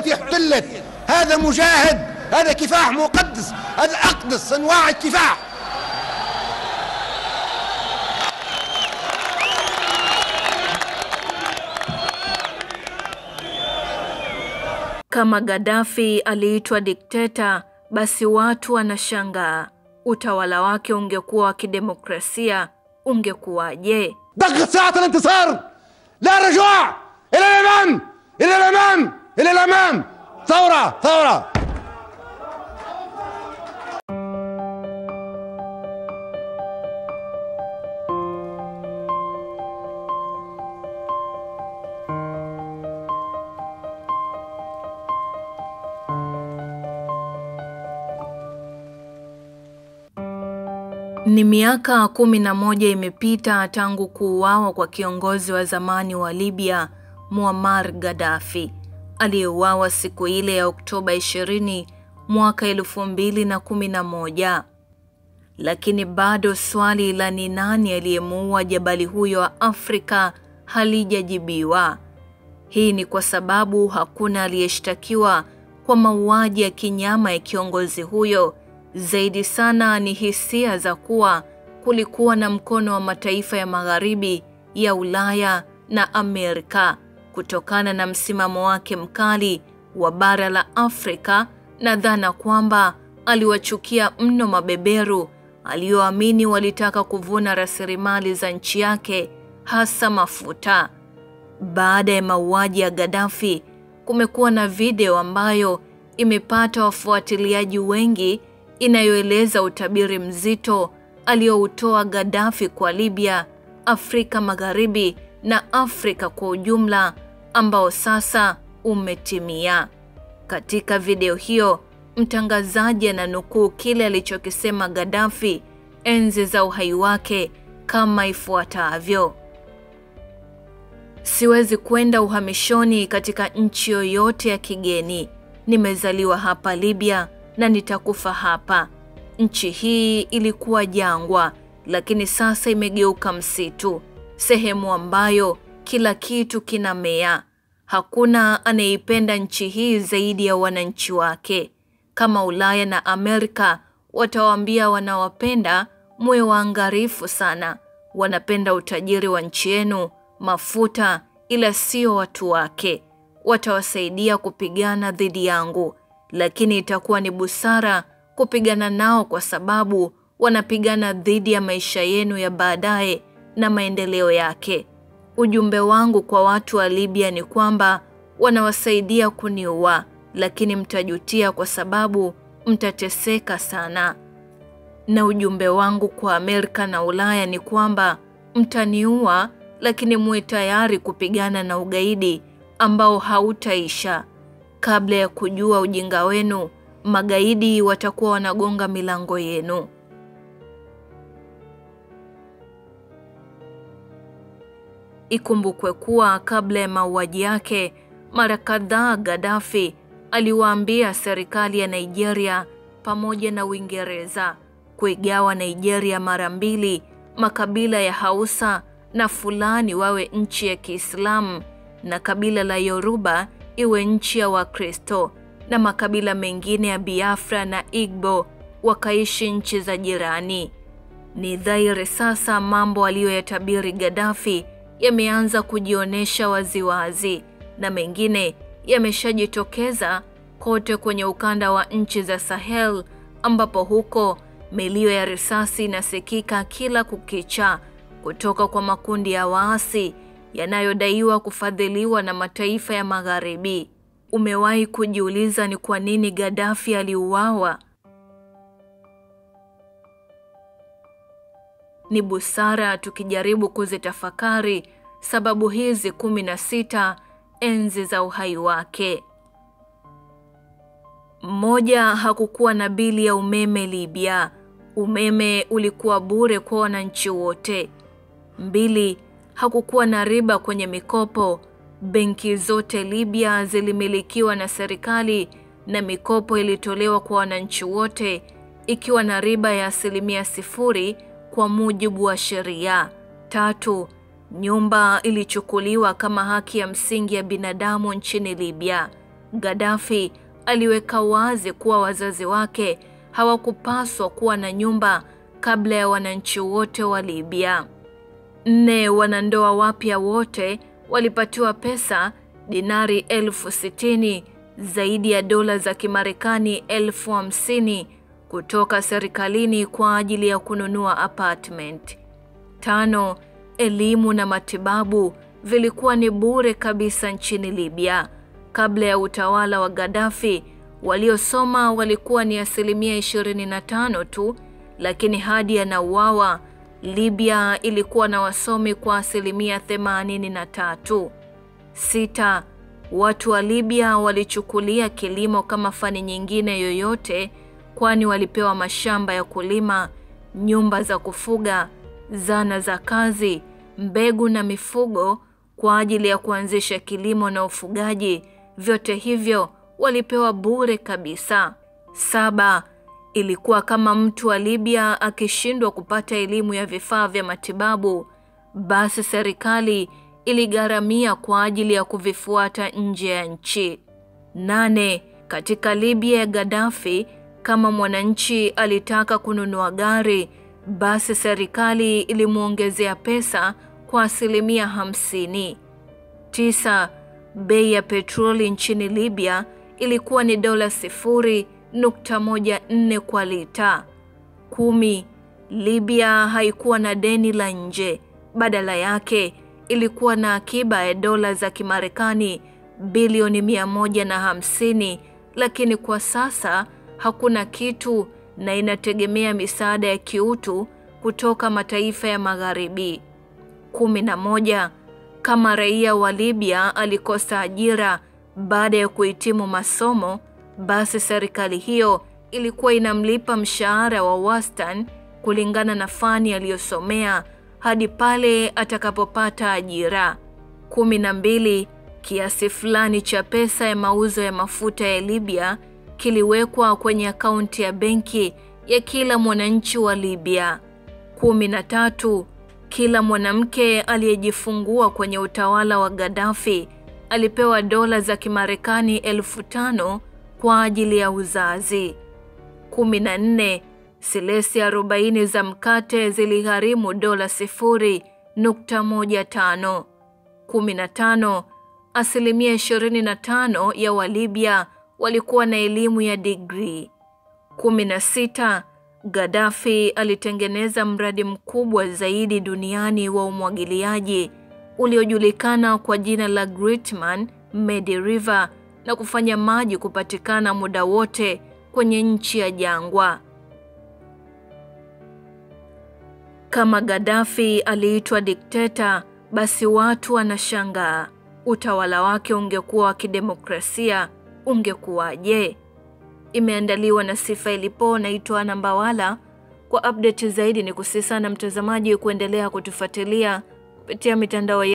التي احتلت هذا مجاهد هذا كفاح مقدس هذا أقدس أنواع الكفاح Kama Gaddafi aliitwa dikteta, basi watu wanashangaa utawala wake ungekuwa wa kidemokrasia ungekuwaje? دقت ساعة الانتصار الأمام إلى الأمام ثورة ثورة Ni miaka kumi na moja imepita tangu kuuawa kwa kiongozi wa zamani wa Libya Muammar Gaddafi aliyeuawa siku ile ya Oktoba 20 mwaka elfu mbili na kumi na moja. Lakini bado swali la ni nani aliyemuua jabali huyo wa Afrika halijajibiwa. Hii ni kwa sababu hakuna aliyeshtakiwa kwa mauaji ya kinyama ya kiongozi huyo. Zaidi sana ni hisia za kuwa kulikuwa na mkono wa mataifa ya magharibi ya Ulaya na Amerika kutokana na msimamo wake mkali wa bara la Afrika na dhana kwamba aliwachukia mno mabeberu aliyoamini walitaka kuvuna rasilimali za nchi yake hasa mafuta. Baada ya mauaji ya Gaddafi, kumekuwa na video ambayo imepata wafuatiliaji wengi inayoeleza utabiri mzito aliyoutoa Gaddafi kwa Libya, Afrika Magharibi na Afrika kwa ujumla ambao sasa umetimia. Katika video hiyo, mtangazaji ananukuu kile alichokisema Gaddafi enzi za uhai wake kama ifuatavyo: Siwezi kwenda uhamishoni katika nchi yoyote ya kigeni. Nimezaliwa hapa Libya na nitakufa hapa. Nchi hii ilikuwa jangwa, lakini sasa imegeuka msitu, sehemu ambayo kila kitu kinamea. Hakuna anayeipenda nchi hii zaidi ya wananchi wake. Kama Ulaya na Amerika watawaambia wanawapenda, muwe waangalifu sana. Wanapenda utajiri wa nchi yenu, mafuta, ila sio watu wake. Watawasaidia kupigana dhidi yangu, lakini itakuwa ni busara kupigana nao kwa sababu wanapigana dhidi ya maisha yenu ya baadaye na maendeleo yake. Ujumbe wangu kwa watu wa Libya ni kwamba wanawasaidia kuniua, lakini mtajutia kwa sababu mtateseka sana. Na ujumbe wangu kwa Amerika na Ulaya ni kwamba mtaniua, lakini muwe tayari kupigana na ugaidi ambao hautaisha. Kabla ya kujua ujinga wenu, magaidi watakuwa wanagonga milango yenu. Ikumbukwe kuwa kabla ya mauaji yake, mara kadhaa Gaddafi aliwaambia serikali ya Nigeria pamoja na Uingereza kuigawa Nigeria mara mbili, makabila ya Hausa na Fulani wawe nchi ya Kiislamu na kabila la Yoruba iwe nchi ya Wakristo na makabila mengine ya Biafra na Igbo wakaishi nchi za jirani. Ni dhahiri sasa mambo aliyoyatabiri Gaddafi yameanza kujionyesha waziwazi na mengine yameshajitokeza kote kwenye ukanda wa nchi za Sahel ambapo huko milio ya risasi inasikika kila kukicha kutoka kwa makundi ya waasi yanayodaiwa kufadhiliwa na mataifa ya Magharibi. Umewahi kujiuliza ni kwa nini Gaddafi aliuawa? Ni busara tukijaribu kuzitafakari sababu hizi kumi na sita enzi za uhai wake. Mmoja, hakukuwa na bili ya umeme Libya. Umeme ulikuwa bure kwa wananchi wote. Mbili, hakukuwa na riba kwenye mikopo. Benki zote Libya zilimilikiwa na serikali na mikopo ilitolewa kwa wananchi wote ikiwa na riba ya asilimia sifuri kwa mujibu wa sheria. Tatu, nyumba ilichukuliwa kama haki ya msingi ya binadamu nchini Libya. Gaddafi aliweka wazi kuwa wazazi wake hawakupaswa kuwa na nyumba kabla ya wananchi wote wa Libya. Nne, wanandoa wapya wote walipatiwa pesa dinari elfu sitini zaidi ya dola za Kimarekani elfu hamsini kutoka serikalini kwa ajili ya kununua apartment. Tano, elimu na matibabu vilikuwa ni bure kabisa nchini Libya. Kabla ya utawala wa Gaddafi, waliosoma walikuwa ni asilimia 25 tu, lakini hadi anauawa Libya ilikuwa na wasomi kwa asilimia 83. Sita, watu wa Libya walichukulia kilimo kama fani nyingine yoyote, kwani walipewa mashamba ya kulima, nyumba za kufuga, zana za kazi, mbegu na mifugo kwa ajili ya kuanzisha kilimo na ufugaji. Vyote hivyo walipewa bure kabisa. Saba, ilikuwa kama mtu wa Libya akishindwa kupata elimu ya vifaa vya matibabu, basi serikali iligharamia kwa ajili ya kuvifuata nje ya nchi. Nane, katika Libya ya Gaddafi, kama mwananchi alitaka kununua gari, basi serikali ilimwongezea pesa kwa asilimia hamsini. Tisa, bei ya petroli nchini Libya ilikuwa ni dola sifuri nukta moja nne kwa lita. Kumi, Libya haikuwa na deni la nje, badala yake ilikuwa na akiba ya dola za Kimarekani bilioni mia moja na hamsini, lakini kwa sasa hakuna kitu na inategemea misaada ya kiutu kutoka mataifa ya magharibi. Kumi na moja, kama raia wa Libya alikosa ajira baada ya kuhitimu masomo, basi serikali hiyo ilikuwa inamlipa mshahara wa wastani kulingana na fani aliyosomea hadi pale atakapopata ajira. Kumi na mbili, kiasi fulani cha pesa ya mauzo ya mafuta ya Libya kiliwekwa kwenye akaunti ya benki ya kila mwananchi wa Libya. Kumi na tatu, kila mwanamke aliyejifungua kwenye utawala wa Gaddafi alipewa dola za Kimarekani elfu tano kwa ajili ya uzazi. Kumi na nne, silesi arobaini za mkate ziligharimu dola sifuri nukta moja tano. Kumi na tano, asilimia ishirini na tano ya Walibya walikuwa na elimu ya digrii. Kumi na sita, Gaddafi alitengeneza mradi mkubwa zaidi duniani wa umwagiliaji uliojulikana kwa jina la Greatman Medi River na kufanya maji kupatikana muda wote kwenye nchi ya jangwa. Kama Gaddafi aliitwa dikteta, basi watu wanashangaa utawala wake ungekuwa wa kidemokrasia ungekuwaje? Imeandaliwa na Sifa Ilipo. Naitwa Nambawala. Kwa update zaidi ni kusi sana mtazamaji kuendelea kutufuatilia kupitia mitandao